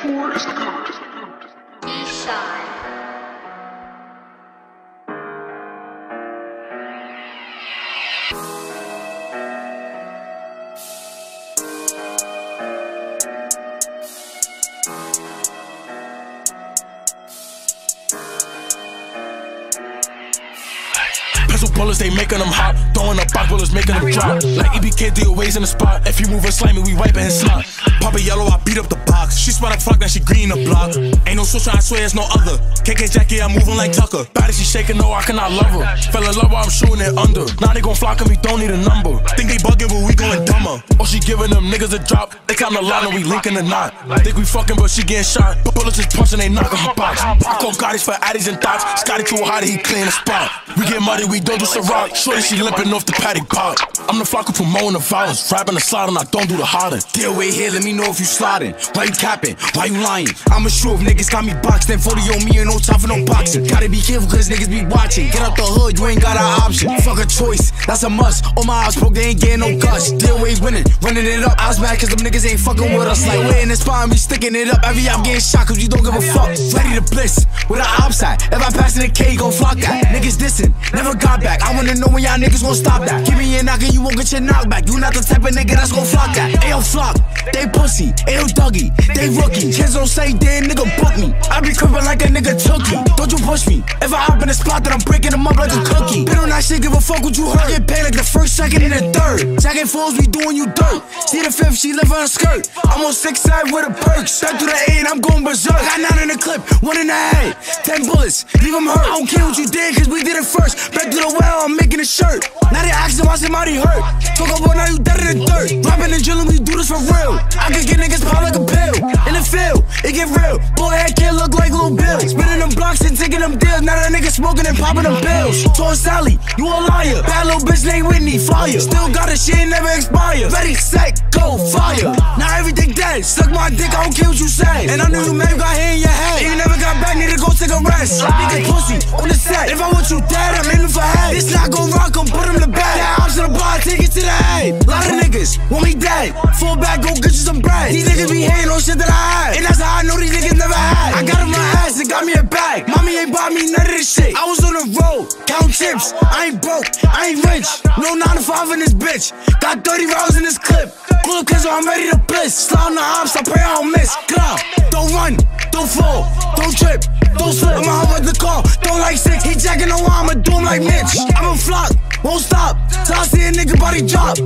PS4 is coming. Eastside. Pistol bullets, they making them hot. Throwing up box bullets, making them drop. Like EBK, do ways in the spot. If you move a slimy, we wiping his slot. Pop a yellow, I beat up the box. She smell like fuck, now she green the block. Ain't no switch, I swear it's no other. KK Jackie, I'm moving like Tucker. Body, she shaking, no, I cannot love her. Fell in love while I'm shooting it under. Now they gon' flock and we don't need a number. Think they bugging, but we going dumber. Oh, she giving them niggas a drop. They count the line and we linking the knot. I think we fucking, but she getting shot. Bullets just punching, they knocking her box. I call Gotti's for addies and thoughts. Scotty too hot, he clean the spot. We get muddy, we don't do Ciroc. Shorty, she limping off the patty pop. I'm the flock who promoting the violence. Rapping the slide and I don't do the hollering. Deal with here, let me know if you sliding. Why you capping? Why you lying? I'm a sure if niggas got me boxed, then 40 on me and no time for no boxing. Gotta be careful cause niggas be watching. Get out the hood, you ain't got an option. Fuck a choice, that's a must. All my eyes broke, they ain't getting no guts. Deal with winning, running it up. I was mad cause them niggas ain't fucking with us. Like, we're in the and we sticking it up. Every out getting shot cause you don't give a fuck. Ready to bliss with an upside. If I pass in the K, gon' flock that. Niggas dissing, never got back. I wanna know when y'all niggas gon' stop that. Give me a knock and you won't get your knock back. You not the type of nigga that's gon' flock that. Ayo, flock, they pussy. Ayo, Dougie, they rookie. Kids don't say they nigga book me. I be crippin' like a nigga took you. Don't you push me. If I hop in the spot, then I'm breaking them up like a cookie. Been on that shit, give a fuck what you heard. Get paid like the first, second, and the third. Jacking fools, we doing you dirt. See the fifth, she live on a skirt. I'm on six side with a perk. Step through the eight, I'm going berserk. I got nine in the clip, one in the head. Ten bullets, leave them hurt. I don't care what you did, cause we did it first. Back to the well, I'm making a shirt. Now they asking why somebody hurt. Talk about now you dead in the dirt. Rapping and drilling, we do this for real. I can get niggas pop like a pill. In the field, it get real. Boy, head can't look like little Bill. Spinning them blocks and taking them deals. Now that nigga smoking and popping them pills. Told Sally, you a liar. Bad little bitch named Whitney, fire. Still got a shit, never expire. Ready, set, go, fire. Now everything dead. Suck my dick, I don't care what you say. And I knew you may got hair in your head. And you never got back, need to go take a rest. Nigga pussy on the set. If I want you dead, I'm aiming for head. This some bread. These niggas be hating on shit that I had. And that's how I know these niggas never had. I got on my ass and got me a bag. Mommy ain't bought me none of this shit. I was on the road, count chips. I ain't broke, I ain't rich. No 9 to 5 in this bitch. Got 30 rounds in this clip. Up cause I'm ready to bliss. Slide on the ops, I pray I don't miss. Club, don't run, don't fall, don't trip, don't slip. I'ma with the car, don't like sick. He jacking on why I'ma do him like Mitch. I'm a flock, won't stop. Till I see a nigga body drop.